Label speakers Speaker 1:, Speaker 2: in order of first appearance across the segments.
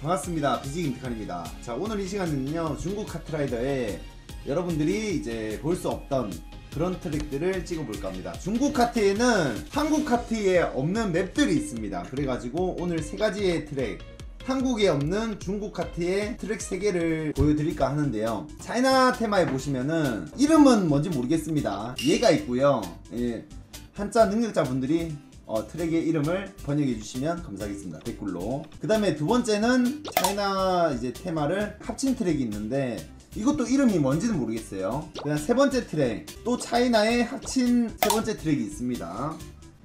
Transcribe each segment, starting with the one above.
Speaker 1: 반갑습니다. 비지김 특한입니다. 자, 오늘 이 시간은요, 중국 카트라이더에 여러분들이 이제 볼 수 없던 그런 트랙들을 찍어볼까 합니다. 중국 카트에는 한국 카트에 없는 맵들이 있습니다. 그래가지고 오늘 세 가지의 트랙, 한국에 없는 중국 카트의 트랙 3개를 보여드릴까 하는데요. 차이나 테마에 보시면은 이름은 뭔지 모르겠습니다. 얘가 있고요. 예, 한자 능력자분들이 어, 트랙의 이름을 번역해 주시면 감사하겠습니다. 댓글로. 그 다음에 두 번째는 차이나 이제 테마를 합친 트랙이 있는데 이것도 이름이 뭔지는 모르겠어요. 그냥 세 번째 트랙 또 차이나의 합친 세 번째 트랙이 있습니다.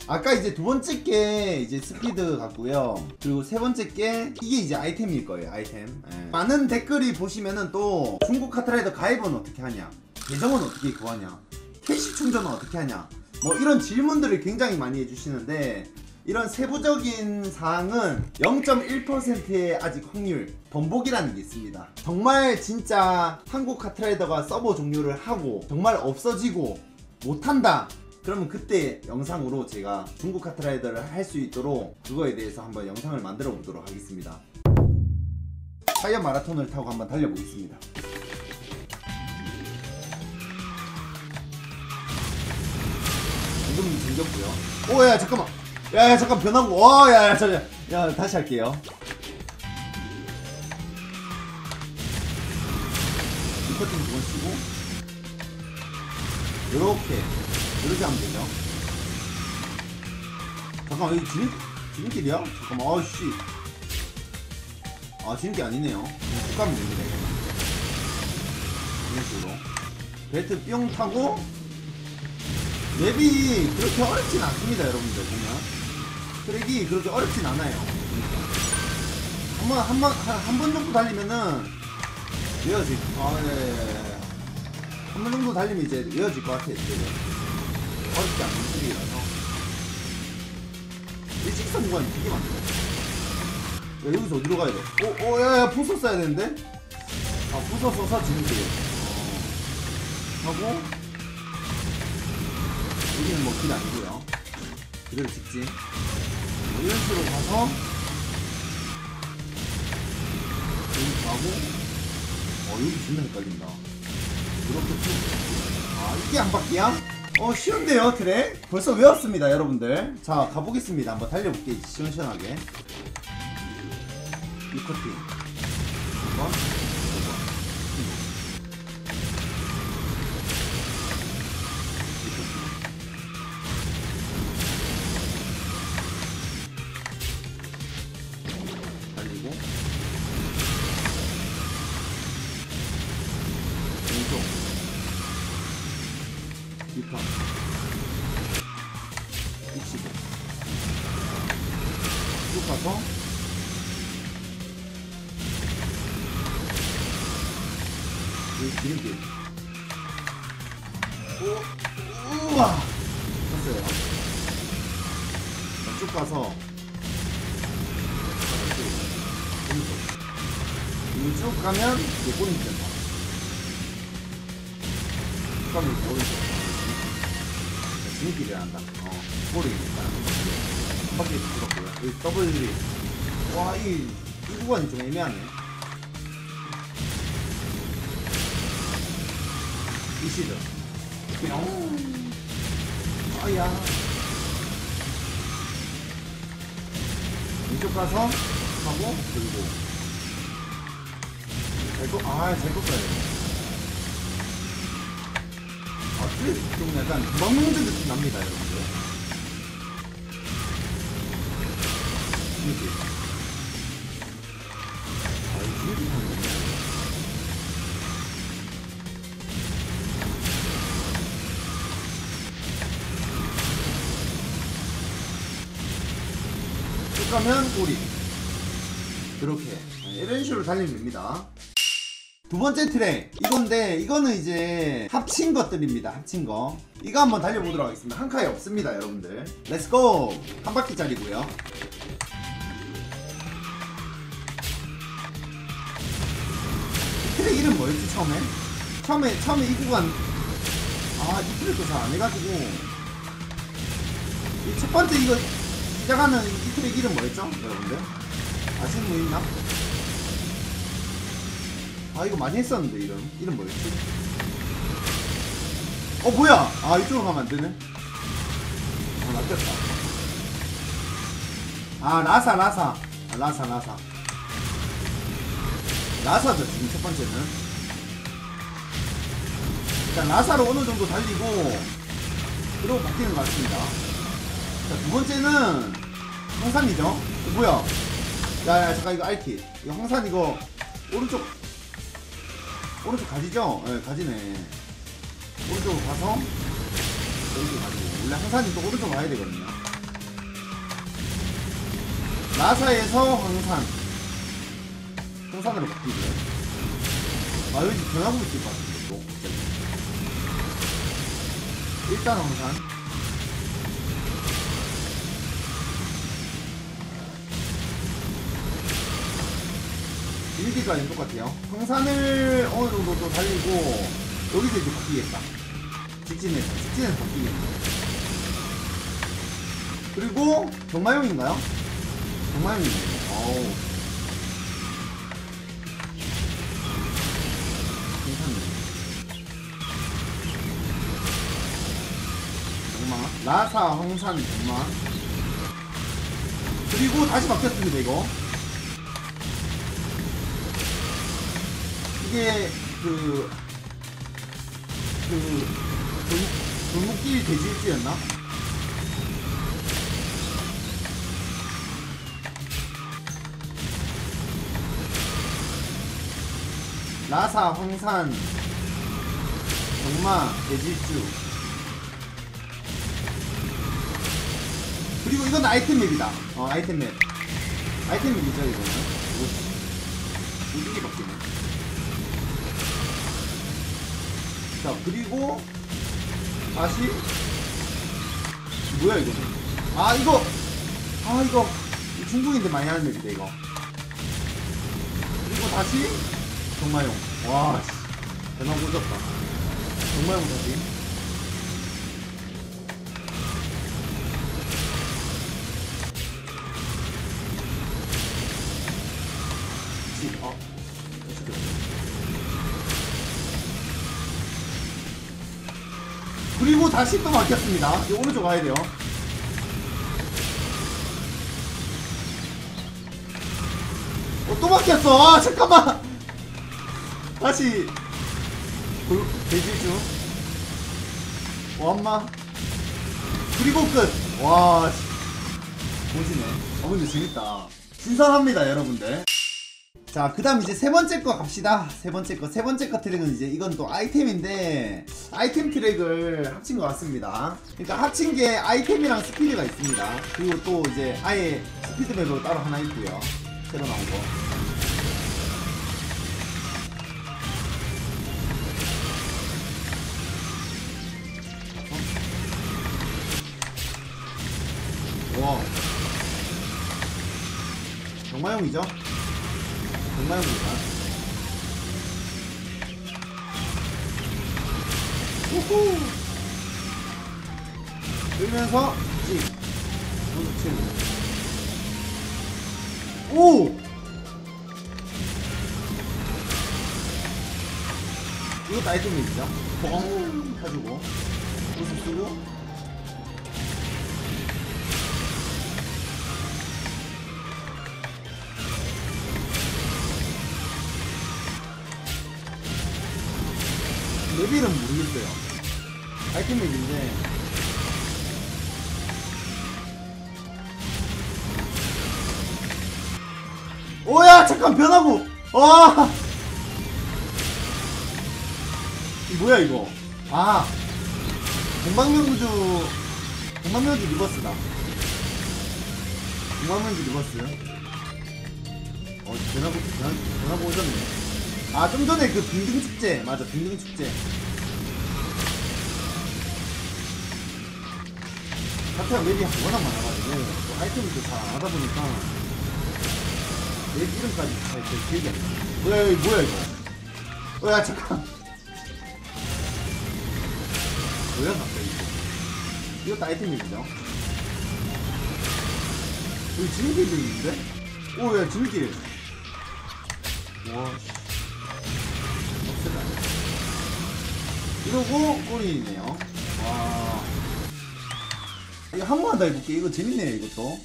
Speaker 1: 아까 이제 두 번째 게 이제 스피드 같고요. 그리고 세 번째 게 이게 이제 아이템일 거예요. 아이템. 예. 많은 댓글이 보시면은 또 중국 카트라이더 가입은 어떻게 하냐? 계정은 어떻게 구하냐? 캐시 충전은 어떻게 하냐? 뭐 이런 질문들을 굉장히 많이 해주시는데 이런 세부적인 사항은 0.1%의 아직 확률 번복이라는 게 있습니다. 정말 진짜 한국 카트라이더가 서버 종료를 하고 정말 없어지고 못한다. 그러면 그때 영상으로 제가 중국 카트라이더를 할 수 있도록 그거에 대해서 한번 영상을 만들어 보도록 하겠습니다. 타이어 마라톤을 타고 한번 달려보겠습니다. 방금 생겼고요. 오야 잠깐만. 야, 야 잠깐 변하고. 와, 야, 야, 잠깐. 야, 다시 할게요. 리커팅 두번 쓰고 요렇게 이렇게 하면 되죠. 잠깐만 여기 지름 지름길이야? 잠깐만 아씨. 아 지름길 아니네요. 쭉 가면 됩니다. 이런 식으로 벨트 뿅 타고 맵이 그렇게 어렵진 않습니다 여러분들 보면 트랙이 그렇게 어렵진 않아요 한번 한번 한 번 정도 달리면은 외워질 아네한 번 정도 달리면 이제 외워질 것 같아요 어렵지 않은 트랙이라서 일직선 구간이 되게 많죠 야, 여기서 어디로 가야 돼? 오, 오, 야, 야, 부서 써야 되는데? 아, 부서 써서 지는 길. 어. 하고, 여기는 뭐길 아니고요. 그대로 직진. 뭐 이런 식으로 가서 여기 가고 어 여기 존나 헷갈린다. 이렇게 쭉아 이게 한 바퀴야? 어 쉬운데요 트랙. 벌써 외웠습니다 여러분들. 자 가보겠습니다. 한번 달려볼게 시원시원하게. 이 커팅. 한번 왼쪽 뒷판. 65. 쭉 가서. 여기 기름길 오 우와! 됐어요. 자, 쭉 가서. 이거 쭉 가면 이제 꼬리이 된다. 이제 오른쪽. 지름길이 난다. 어, 꼬리니까. 한 바퀴 들었고요. 여기 더블 와, 이, 이 구간이 좀 애매하네. 이 시드. 뿅. 아야. 왼쪽 가서 하고 그리고 제거 아 제거 가야 돼. 좀 약간 먹는 느낌 납니다 여러분들. 이렇게. 아 거냐? 쭉 가면 꼬리 이렇게 이런 식으로 달리면 됩니다 두 번째 트랙 이건데 이거는 이제 합친 것들입니다. 합친 거. 이거 한번 달려보도록 하겠습니다. 한 칸이 없습니다 여러분들. Let's go 한 바퀴짜리고요. 트랙 이름 뭐였지 처음에? 처음에 처음에 이 구간. 아이 트랙도 잘 안 해가지고. 이첫 번째 이거 시작하는 이 트랙 이름 뭐였죠 여러분들? 아시는 분 있나? 아 이거 많이 했었는데 이름 이름 뭐였지? 어 뭐야? 아 이쪽으로 가면 안 되네. 아 낚였다. 아 라사 라사 아, 라사 라사 라사죠 지금 첫 번째는. 일단 라사로 어느 정도 달리고 그리고 바뀌는 것 같습니다. 자두 번째는 황산이죠. 어, 뭐야? 야야 잠깐 이거 알키 이거 황산 이거 오른쪽 오른쪽 가지죠? 예, 가지네. 오른쪽으로 가서 오른쪽 가지고 원래 황산이 또 오른쪽 가야 되거든요. 라사에서 황산 황산으로 바뀌고요. 아 여기 변화구 있을 것 같은데 또. 일단 황산. 일기까지는 똑같아요. 황산을 어느 정도 또 달리고 여기서 이제 바뀌겠다. 직진에서 직진에서 바뀌겠네. 그리고 경마용인가요? 경마용이네. 어우. 경마. 라사, 황산, 경마. 그리고 다시 바뀌었습니다, 이거. 이게 그, 그, 골목, 골목길 돼지일주였나? 라사, 황산, 경마, 돼지일주. 그리고 이건 아이템 맵이다. 어, 아이템 맵. 아이템 맵이죠, 이거는. 오, 이게 바뀌네. 자 그리고 다시. 뭐야 이거는 아 이거! 아 이거. 이 중국인들 많이 하는 맵인데 이거. 그리고 다시. 정마용. 와 씨, 대박 꽂았다. 정마용 다시. 지, 어, 그리고 다시 또 바뀌었습니다. 이 오른쪽 가야 돼요. 어, 또 바뀌었어. 아, 잠깐만. 다시 골- 돼지주. 완마. 그리고 끝. 와, 씨. 보시네. 어, 근데 재밌다. 신선합니다, 여러분들. 자, 그 다음 이제 세 번째 거 갑시다. 세 번째 거. 세 번째 거 트랙은 이제 이건 또 아이템인데, 아이템 트랙을 합친 것 같습니다. 그러니까 합친 게 아이템이랑 스피드가 있습니다. 그리고 또 이제 아예 스피드 맵으로 따로 하나 있고요. 새로 나온 거. 어? 와. 정마용이죠? 정마용입니다. 우후! 들면서 찍. 오! 이것도 아이템이죠? 뻥! 가지고. 무슨 쓰고. map 이름 모르겠어요. 아이템 map인데. 오야 잠깐 변하고. 와이 뭐야 이거? 아. 동방명주 동방명주 reverse다. 동방명주 reverse. 어 변하고 변하, 변하고 오셨네 아 좀 전에 그 빙등 축제 맞아 빙등 축제 카페가 맵이 워낙 많아가지고 또 아이템도 잘 안 하다 보니까 내 이름까지 잘 기- 기억이 안 나. 뭐야, 이거 뭐야, 이거. 어, 야, 잠깐. 뭐야, 갑자기 이거. 이것도 아이템이죠. 여기 지름길도 있는데? 오, 야, 지름길. 와, 이러고 꼬리네요. 와. 이거 한 번만 더 해볼게. 이거 재밌네요, 이것도.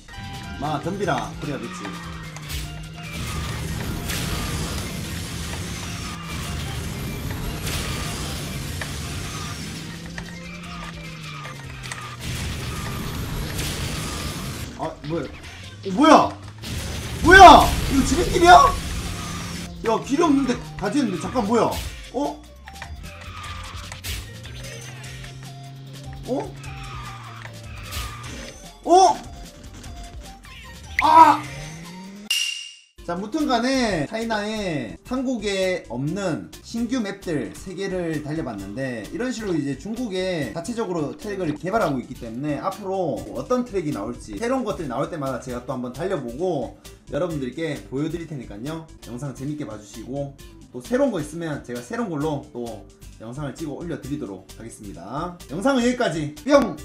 Speaker 1: 마, 덤비라. 코리아 비치. 아, 뭐야. 어, 뭐야! 뭐야! 이거 지름길이야? 야, 길이 없는데 가지는데 잠깐 뭐야? 어? 어? 어? 아! 자, 무튼 간에 차이나에 한국에 없는 신규 맵들 3개를 달려봤는데 이런 식으로 이제 중국에 자체적으로 트랙을 개발하고 있기 때문에 앞으로 어떤 트랙이 나올지 새로운 것들이 나올 때마다 제가 또 한번 달려보고 여러분들께 보여드릴 테니까요. 영상 재밌게 봐주시고 또 새로운 거 있으면 제가 새로운 걸로 또 영상을 찍어 올려드리도록 하겠습니다. 영상은 여기까지 뿅!